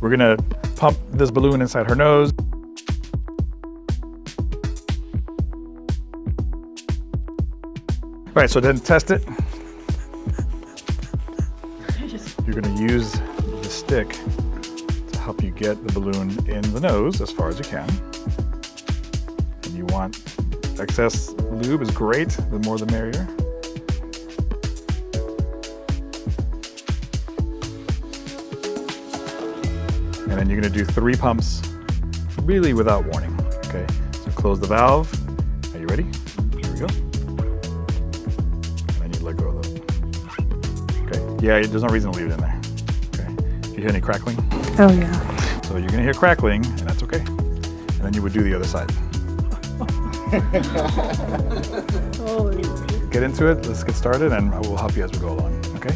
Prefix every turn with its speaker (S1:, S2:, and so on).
S1: We're gonna pump this balloon inside her nose. All right, so then test it. You're gonna use the stick to help you get the balloon in the nose as far as you can. And you want excess lube is great, the more the merrier. And then you're gonna do three pumps, really without warning, okay? So close the valve. Are you ready? Here we go. And then you let go of the, okay. Yeah, there's no reason to leave it in there, okay? If you hear any crackling,
S2: Oh yeah.
S1: so you're gonna hear crackling, and that's okay. And then you would do the other side.
S2: Holy.
S1: Get into it, let's get started, and I will help you as we go along, okay?